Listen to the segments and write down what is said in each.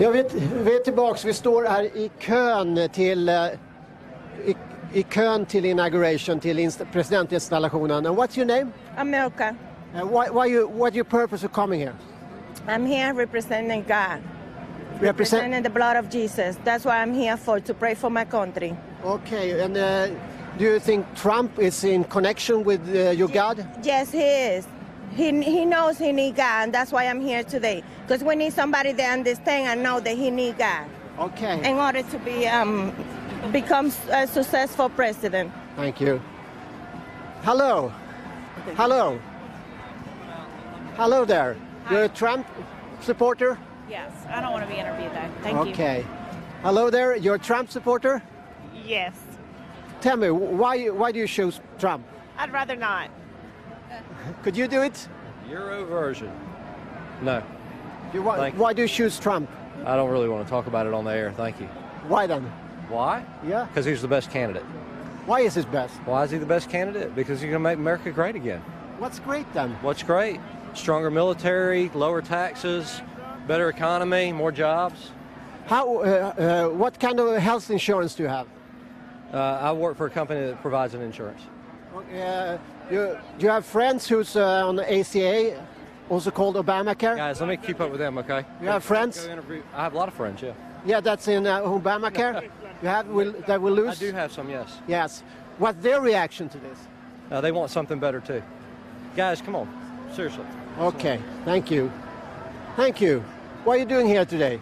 Ja, vi, vi är tillbaks. Vi står här i kön till, eh, i, i kön till inauguration, till inst- presidentinstallationen. And what's your name? America. Uh, why, why you, what your purpose of coming here? I'm here representing God, Represent. representing the blood of Jesus. That's what I'm here for, to pray for my country. Okay, and uh, do you think Trump is in connection with uh, your God? Yes, he is. He, he knows he need God, and that's why I'm here today. Because we need somebody that understand and know that he need God Okay, in order to be um, become a successful president. thank you. Hello. Hello. Hello there. You're a Trump supporter? Yes, I don't want to be interviewed though. Thank you. okay. Hello there. You're a Trump supporter? Yes, Tell me, why, why do you choose Trump? I'd rather not. Could you do it? Euro version. No, You, why, why do you choose Trump? I don't really want to talk about it on the air. Thank you. Why then? Why? Yeah. Because he's the best candidate. Why is his best? Why is he the best candidate? Because he's going to make America great again. What's great then? What's great? Stronger military, lower taxes, better economy, more jobs. How? Uh, uh, what kind of health insurance do you have? Uh, I work for a company that provides an insurance. You, do you have friends who's uh, on the ACA, also called Obamacare? Guys, let me keep up with them, okay? You have friends? I have a lot of friends, yeah. Yeah, that's in uh, Obamacare. you have will, that will lose. I do have some, yes. Yes. What's their reaction to this? Uh, they want something better too. Guys, come on. Seriously. Okay. Thank you. Thank you. What are you doing here today?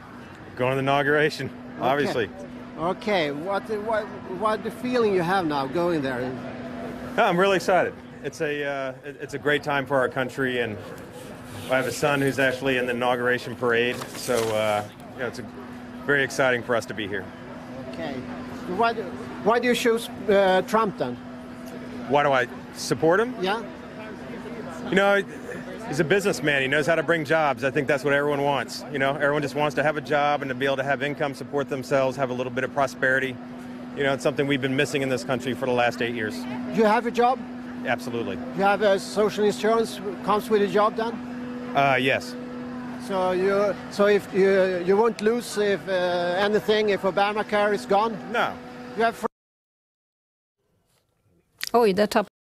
Going to the inauguration, obviously. Okay. What what what the feeling you have now going there? I'm really excited. It's a uh, it- it's a great time for our country, and I have a son who's actually in the inauguration parade. So uh, you know, it's a, very exciting for us to be here. Okay. Why do, why do you choose uh, Trump then? Why do I support him? Yeah. You know, he's a businessman. He knows how to bring jobs. I think that's what everyone wants. You know, everyone just wants to have a job and to be able to have income, support themselves, have a little bit of prosperity. You know, it's something we've been missing in this country for the last eight years. Do you have a job? Absolutely. You have a social insurance comes with a job then? Uh, yes. So you so if you you won't lose if uh, anything if Obamacare is gone. No. You have. Oj, där tappade